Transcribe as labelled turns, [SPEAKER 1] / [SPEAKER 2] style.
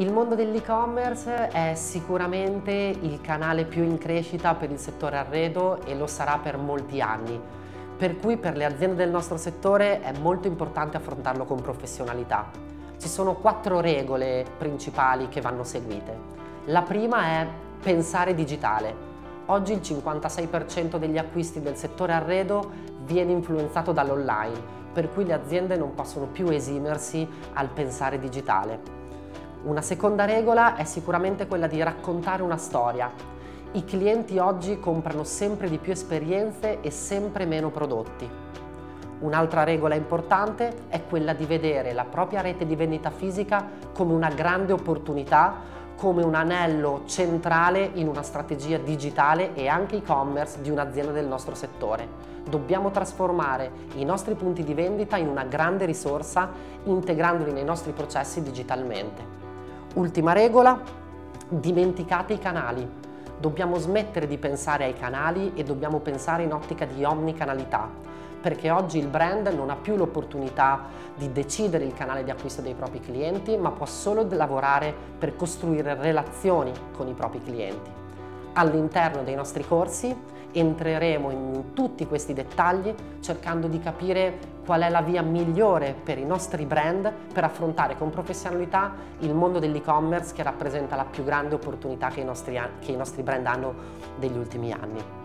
[SPEAKER 1] Il mondo dell'e-commerce è sicuramente il canale più in crescita per il settore arredo e lo sarà per molti anni, per cui per le aziende del nostro settore è molto importante affrontarlo con professionalità. Ci sono quattro regole principali che vanno seguite. La prima è pensare digitale. Oggi il 56% degli acquisti del settore arredo viene influenzato dall'online, per cui le aziende non possono più esimersi al pensare digitale. Una seconda regola è sicuramente quella di raccontare una storia. I clienti oggi comprano sempre di più esperienze e sempre meno prodotti. Un'altra regola importante è quella di vedere la propria rete di vendita fisica come una grande opportunità, come un anello centrale in una strategia digitale e anche e-commerce di un'azienda del nostro settore. Dobbiamo trasformare i nostri punti di vendita in una grande risorsa integrandoli nei nostri processi digitalmente. Ultima regola, dimenticate i canali. Dobbiamo smettere di pensare ai canali e dobbiamo pensare in ottica di omnicanalità, perché oggi il brand non ha più l'opportunità di decidere il canale di acquisto dei propri clienti, ma può solo lavorare per costruire relazioni con i propri clienti. All'interno dei nostri corsi entreremo in tutti questi dettagli cercando di capire qual è la via migliore per i nostri brand per affrontare con professionalità il mondo dell'e-commerce che rappresenta la più grande opportunità che i nostri, che i nostri brand hanno degli ultimi anni.